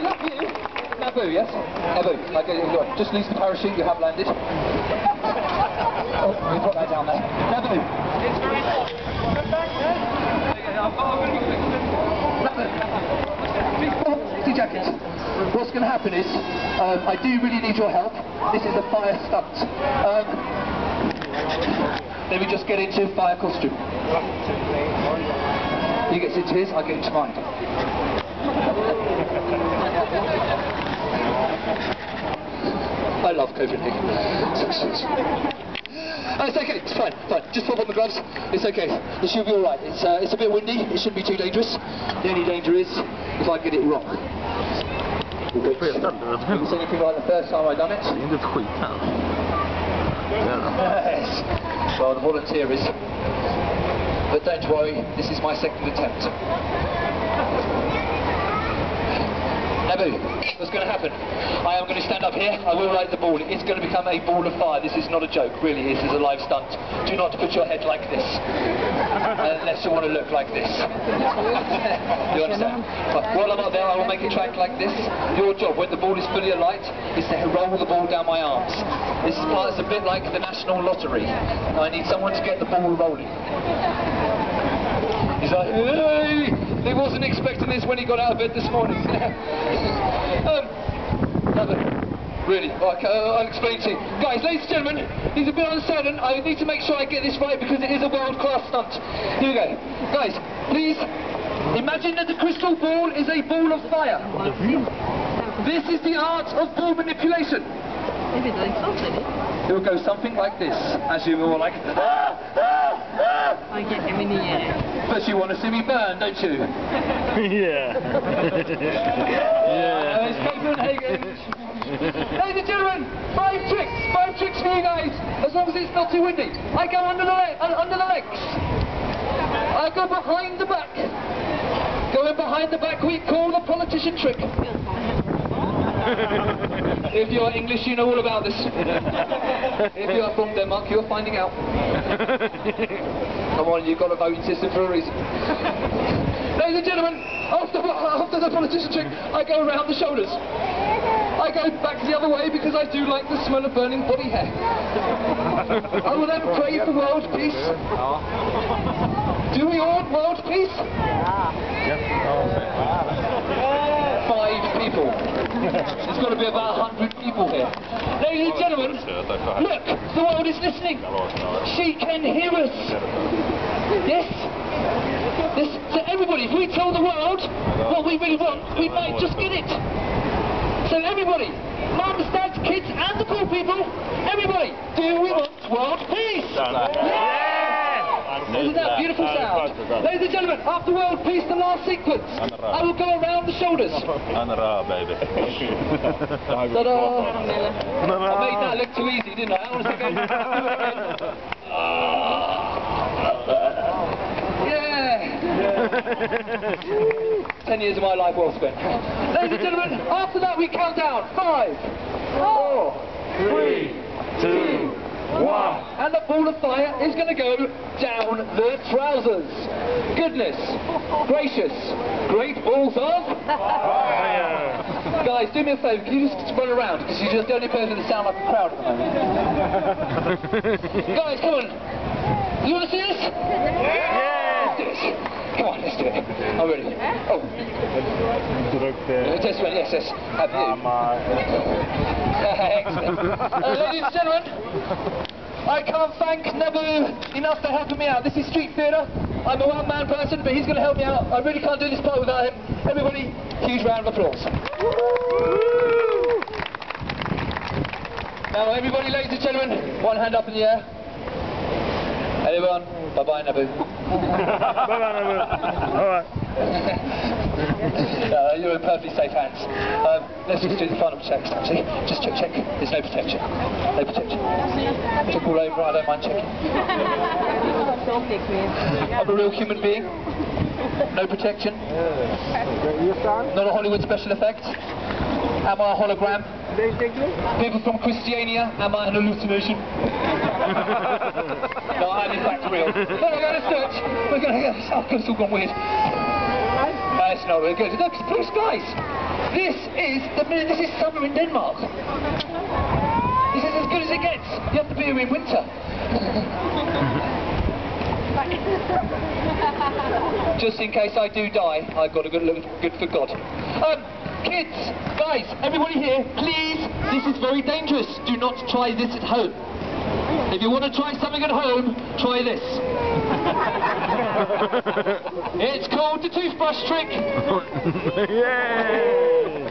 love you. Naboo, yes? Naboo. Okay. Just lose the parachute, you have landed. Oh, we put that down there. Naboo. Safety jacket. What's going to happen is, um, I do really need your help. This is a fire stunt. Um, let me just get into fire costume. He gets into his, I get into mine. I love Copenhagen. It's okay, it's fine, fine. Just pop on the gloves. It's okay. It should be alright. It's, uh, it's a bit windy. It shouldn't be too dangerous. The only danger is if I get it wrong. Which, Vet inte. it was anything like the first time I done it. Det är inte ett skit här. Jävlar. Yes. Well, the volunteer is. But don't worry, this is my second attempt. Naboo, what's going to happen? I am going to stand up here, I will light the ball. It's going to become a ball of fire. This is not a joke, really. This is a live stunt. Do not put your head like this. Unless you want to look like this. you understand? While I'm up there, I will make a track like this. Your job, when the ball is fully alight, is to roll the ball down my arms. This is part, it's a bit like the National Lottery. I need someone to get the ball rolling. He's like, hey! He wasn't expecting this when he got out of bed this morning. um. Really, like, uh, I'll explain to you. Guys, ladies and gentlemen, he's a bit uncertain. I need to make sure I get this right because it is a world-class stunt. Here we go. Guys, please, imagine that the crystal ball is a ball of fire. This is the art of ball manipulation. Det vet jag inte alls. It will go something like this, as you were like, ah, ah, ah. Okej, kan vi But you want to see me burn, don't you? Yeah. Uh, yeah. Copenhagen. Ladies and gentlemen, five tricks, five tricks for you guys, as long as it's not too windy. I go under the, uh, under the legs. I go behind the back. Going behind the back we call the politician trick. If you're English, you know all about this. If you're from Denmark, you're finding out. Come on, you've got a voting system for a reason. Ladies and gentlemen, after, after the politician trick, I go around the shoulders. I go back the other way because I do like the smell of burning body hair. I will then pray for world peace. Do we all want world peace? Five people. There's got to be about a hundred people here. Ladies and gentlemen, look, the world is listening. She can hear us. Yes? This, so everybody, if we tell the world what we really want, we might just get it. So everybody, mums, dads, kids, and the poor people, everybody, do we want world peace? Isn't that a beautiful sound? Ladies and gentlemen, after world peace, the last sequence. I will go around the shoulders. Anra baby. I made that look too easy, didn't I? I want to go. Yeah! Ten years of my life well spent. Ladies and gentlemen, after that we count down. Five, four, Three, two, one. and the ball of fire is going to go down the trousers. Goodness gracious, great balls of Fire. Guys, do me a favour, can you just run around? Because you're just the only person that sound like a crowd at the moment. Guys, come on. You want to see this? Let's do this. Come on, let's do it. I'm ready. Oh, Druckte test one, yes, yes. Have you? samma... Excellent. Uh, ladies and gentlemen, I can't thank Naboo enough for helping me out. This is street theatre. I'm a one-man person, but he's going to help me out. I really can't do this part without him. Everybody, huge round of applause. Now, everybody, ladies and gentlemen, one hand up in the air. Everyone, bye-bye, Naboo. Alright. uh, you're in perfectly safe hands. Um, let's just do the final checks, actually. Just check, check. There's no protection. No protection. Check all over, I don't mind checking. I'm a real human being. No protection. Not a Hollywood special effect. Am I a hologram? People from Christiania, am I an hallucination? no, I'm in fact real. No, no, no, let's do it. We're going to get this. Oh, it's all gone weird. Uh, it's not really good. Look, blue skies. This is the minute. this is summer in Denmark. This is as good as it gets. You have to be here in winter. Just in case I do die, I've got a good look good for God. Um, kids, guys, everybody here, please, this is very dangerous. Do not try this at home. If you want to try something at home, try this. it's called the toothbrush trick. Yay!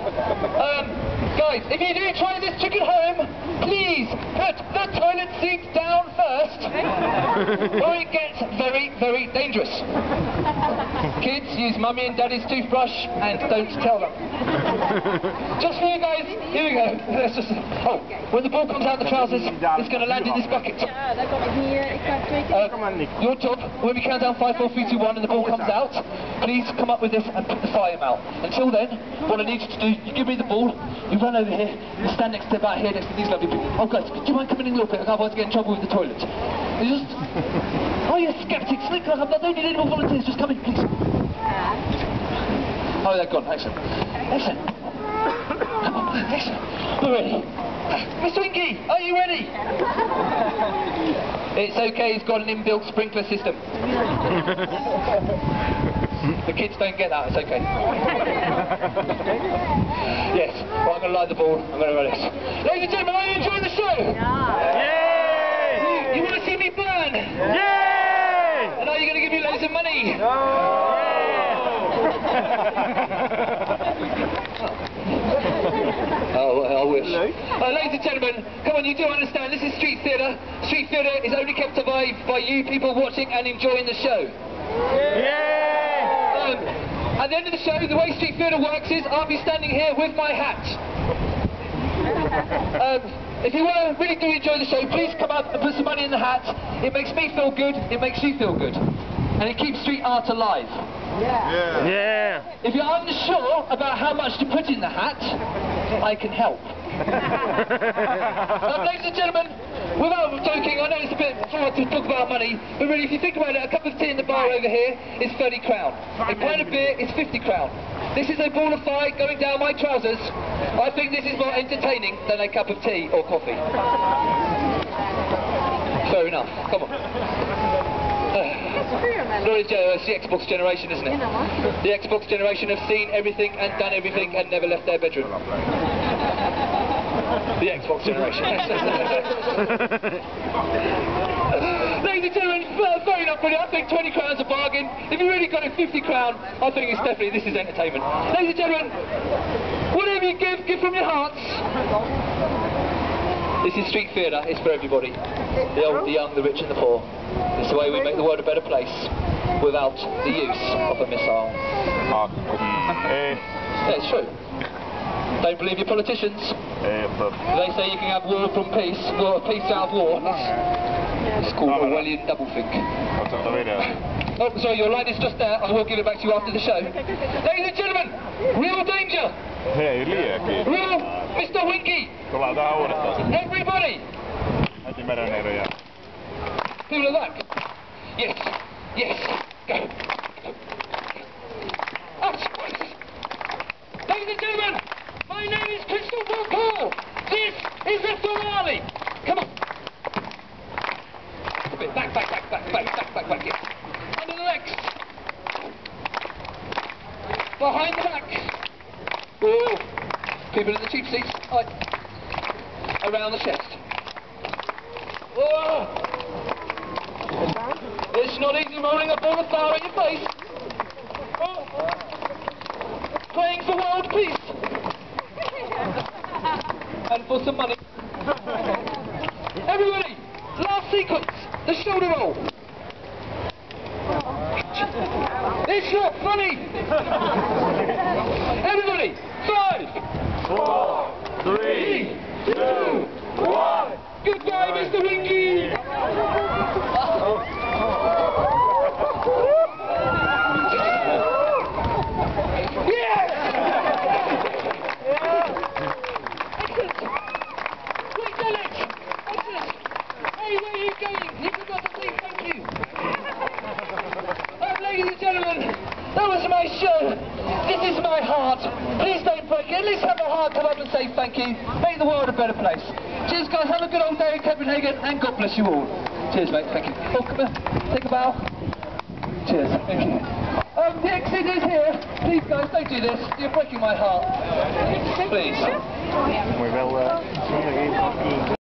Um, guys, if you do try this trick at home, please put the toilet seat down first, or it gets very, very dangerous. Kids, use mummy and daddy's toothbrush and don't tell them. Just for you guys, here we go. Let's just, oh, when the ball comes out of the trousers, it's going to land in this bucket. Ja, daar kom ik hier. Ik ga twee. Uh, your job, when we count down 5, 4, 3, 2, 1 and the ball comes out, please come up with this and put the fire out. Until then, what I need you to do, you give me the ball, you run over here, you stand next to about here next to these lovely people. Oh guys, do you mind coming in a little bit? Otherwise I get in trouble with the toilet. You just... Oh, you skeptics, look, I don't need any more volunteers, just come in, please. Oh, they're gone, excellent. Excellent. Come on, excellent. We're ready. Mr. Winky, are you ready? It's okay, he's got an inbuilt sprinkler system. the kids don't get that, it's okay. yes, well, I'm going to light the ball, I'm going to run this. Ladies and gentlemen, are you enjoying the show? Yay! You want to see me burn? Yay! And are you going to give me loads of money? No. Oh, I wish. Uh, ladies and gentlemen, come on, you do understand, this is street theatre. Street theatre is only kept alive by you people watching and enjoying the show. Yay! Um, at the end of the show, the way street theatre works is I'll be standing here with my hat. Um, if you want to really do enjoy the show, please come up and put some money in the hat. It makes me feel good, it makes you feel good. And it keeps street art alive. Yeah. Yeah! If you're unsure about how much to put in the hat, I can help. Um, ladies and gentlemen, without joking, I know it's a bit hard to talk about money, but really if you think about it, a cup of tea in the bar over here is 30 crown. A pint of beer is 50 crown. This is a ball of fire going down my trousers. I think this is more entertaining than a cup of tea or coffee. Fair enough. Come on. No, it's, uh, it's the Xbox generation, isn't it? The Xbox generation have seen everything and done everything and never left their bedroom. The Xbox generation. Ladies and gentlemen, fair- fair enough, really. I think 20 crowns a bargain. If you really got it 50 crown, I think it's definitely, this is entertainment. Ladies and gentlemen, whatever you give, give from your hearts. This is street theatre, it's for everybody. The old, the young, the rich and the poor. It's the way we make the world a better place without the use of a missile. Ah, Ei, Yeah, it's true. Don't believe your politicians. ei. They say you can have war from peace, war peace out of war. It's called Orwellian doublethink. Oletko tuota videoa? Oh, sorry, your light is just there. I will give it back to you after the show. Ladies and gentlemen, real danger. Hei, liiakin. Real Mr. Winky. Tullaan tähän uudestaan. Everybody. Heti merenneidon ja... People are like, yes, yes, go. Ouch. Ladies and gentlemen, my name is Christopher Paul. This is the finale. Come on. A bit back, back, back, back, back, back, back, back. Yes. Under the legs. Behind the back. Ooh. People in the cheap seats. Right. Around the chest. Whoa. It's not easy rolling a ball of fire in your face. Oh. Praying for world peace. and for some money. Everybody, last sequence, the shoulder roll. It's not funny. Everybody, five, Four, three, two, one. Goodbye, Mr. Winky. Yes! Excellent! We done it! Excellent! Hey, where are you going? You forgot to say thank you! Oh, ladies and gentlemen, that was my show. This is my heart. Please don't break it. Come up and say thank you. Make the world a better place. Cheers, guys. Have a good old day in Copenhagen, and God bless you all. Cheers, mate. Thank you. Oh, come. Take a bow. Cheers. Thank you. Um, the exit is here. Please, guys, don't do this. You're breaking my heart. Please. Moet je